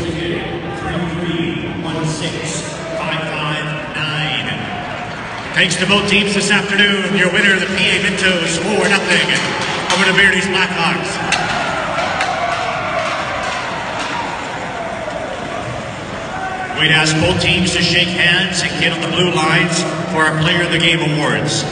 3316559. Thanks to both teams this afternoon. Your winner, the PA Mintos, 4 nothing over the Beardy's Blackhawks. We'd ask both teams to shake hands and get on the blue lines for our Player of the Game awards.